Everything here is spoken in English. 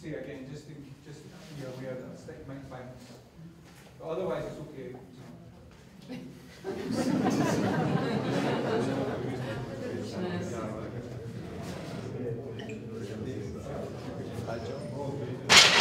say again, just to, just to be aware that a stick might bang. But otherwise, it's okay, So. know. Hi,